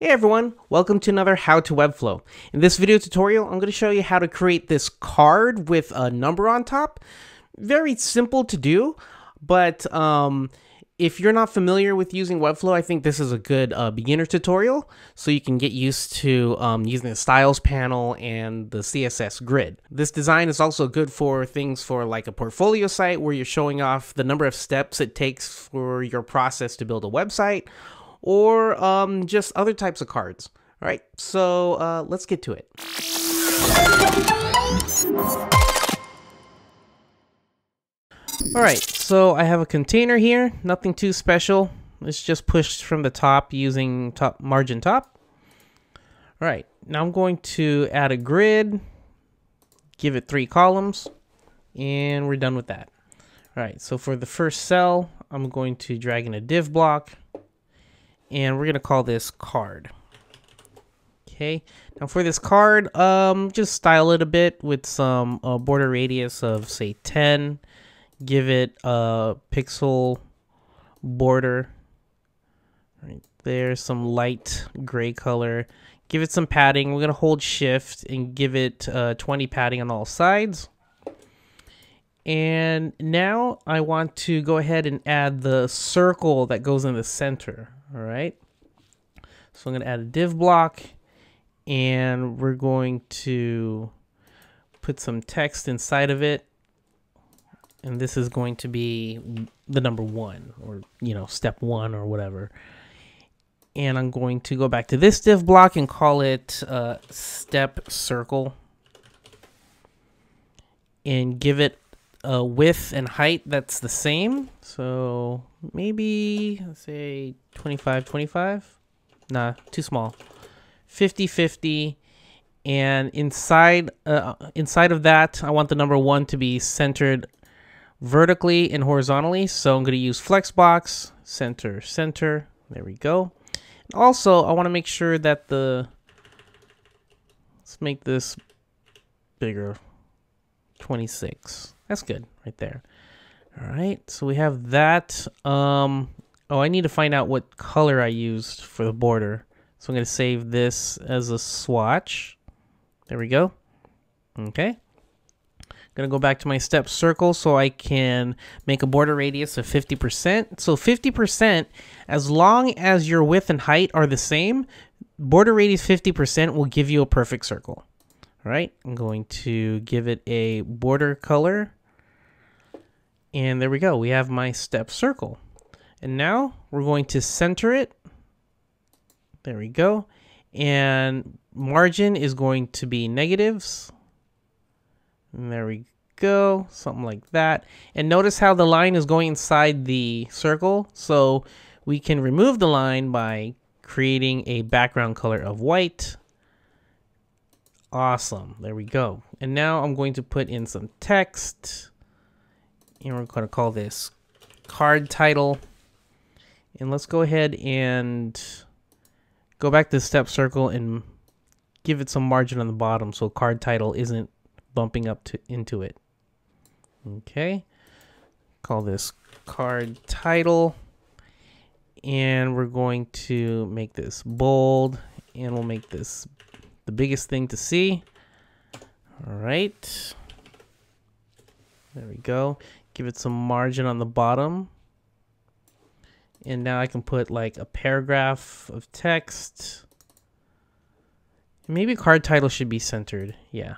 Hey everyone, welcome to another How to Webflow. In this video tutorial, I'm going to show you how to create this card with a number on top. Very simple to do, but um, if you're not familiar with using Webflow, I think this is a good uh, beginner tutorial so you can get used to um, using the styles panel and the CSS grid. This design is also good for things for like a portfolio site where you're showing off the number of steps it takes for your process to build a website or um, just other types of cards. All right, so uh, let's get to it. All right, so I have a container here, nothing too special. It's just pushed from the top using top margin top. All right, now I'm going to add a grid, give it three columns, and we're done with that. All right, so for the first cell, I'm going to drag in a div block and we're gonna call this card. Okay, now for this card, um, just style it a bit with some uh, border radius of say 10. Give it a pixel border right there, some light gray color. Give it some padding. We're gonna hold shift and give it uh, 20 padding on all sides. And now I want to go ahead and add the circle that goes in the center all right. So I'm going to add a div block and we're going to put some text inside of it. And this is going to be the number one or, you know, step one or whatever. And I'm going to go back to this div block and call it uh, step circle. And give it a width and height that's the same. So maybe, let's say 25, 25. Nah, too small. 50, 50. And inside, uh, inside of that, I want the number one to be centered vertically and horizontally. So I'm going to use Flexbox, center, center. There we go. And also, I want to make sure that the, let's make this bigger, 26. That's good right there. All right, so we have that. Um, oh, I need to find out what color I used for the border. So I'm going to save this as a swatch. There we go. Okay. Going to go back to my step circle so I can make a border radius of 50%. So 50%, as long as your width and height are the same, border radius 50% will give you a perfect circle. All right, I'm going to give it a border color and there we go. We have my step circle. And now we're going to center it. There we go. And margin is going to be negatives. And there we go. Something like that. And notice how the line is going inside the circle. So we can remove the line by creating a background color of white. Awesome. There we go. And now I'm going to put in some text and we're going to call this card title. And let's go ahead and go back to step circle and give it some margin on the bottom so card title isn't bumping up to into it. Okay. Call this card title. And we're going to make this bold and we'll make this the biggest thing to see. All right. There we go give it some margin on the bottom. And now I can put like a paragraph of text. Maybe card title should be centered. Yeah,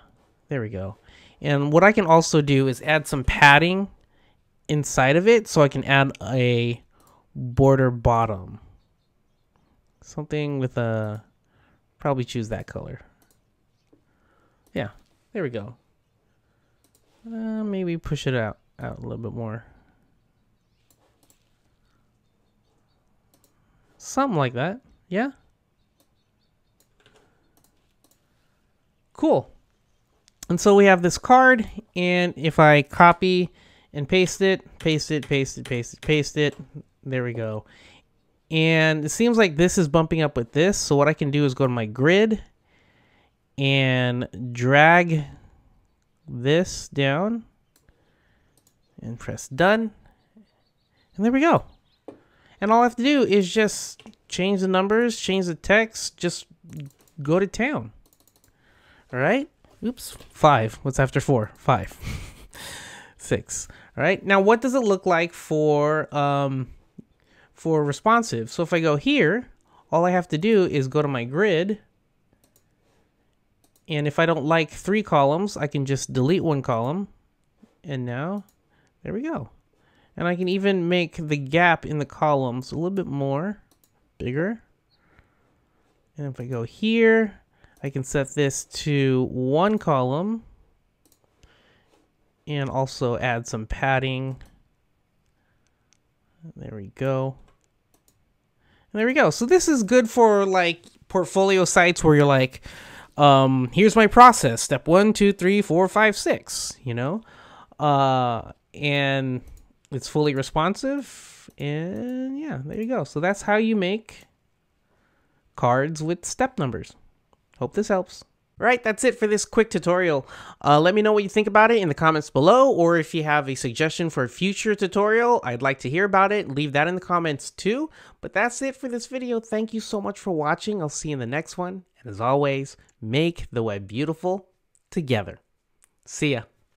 there we go. And what I can also do is add some padding inside of it so I can add a border bottom. Something with a, probably choose that color. Yeah, there we go. Uh, maybe push it out out a little bit more. Something like that. Yeah? Cool. And so we have this card, and if I copy and paste it, paste it, paste it, paste it, paste it, there we go. And it seems like this is bumping up with this, so what I can do is go to my grid and drag this down and press done. And there we go. And all I have to do is just change the numbers, change the text, just go to town. All right. Oops. Five. What's after four? Five. Six. All right. Now, what does it look like for um, for responsive? So if I go here, all I have to do is go to my grid. And if I don't like three columns, I can just delete one column. And now, there we go. And I can even make the gap in the columns a little bit more, bigger. And if I go here, I can set this to one column and also add some padding. There we go. And there we go. So this is good for like portfolio sites where you're like, um, here's my process. Step one, two, three, four, five, six, you know? Uh, and it's fully responsive. And yeah, there you go. So that's how you make cards with step numbers. Hope this helps. All right, that's it for this quick tutorial. Uh, let me know what you think about it in the comments below, or if you have a suggestion for a future tutorial, I'd like to hear about it. Leave that in the comments too. But that's it for this video. Thank you so much for watching. I'll see you in the next one. And as always, make the web beautiful together. See ya.